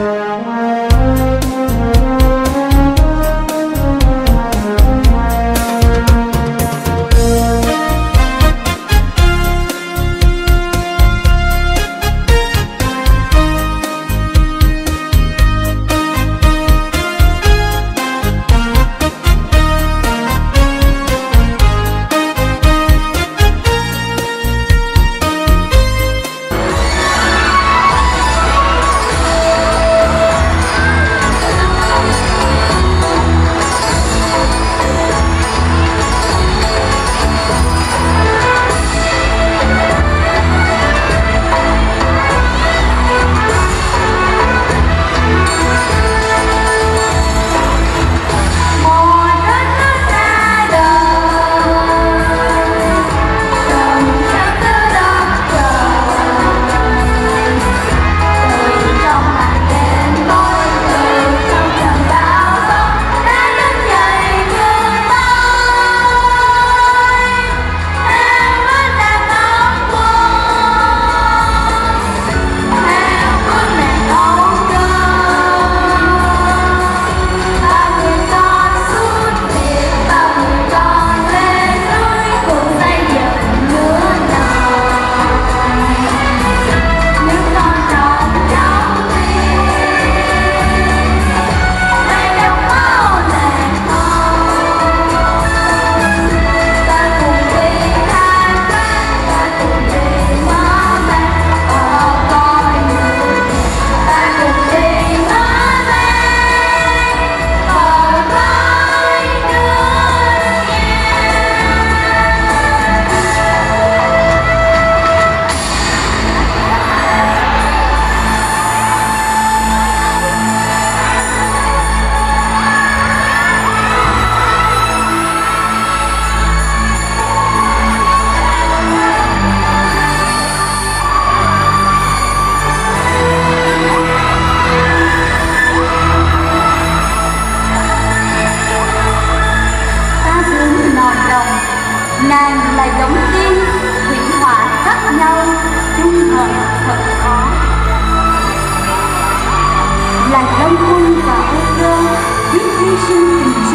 Música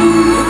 you.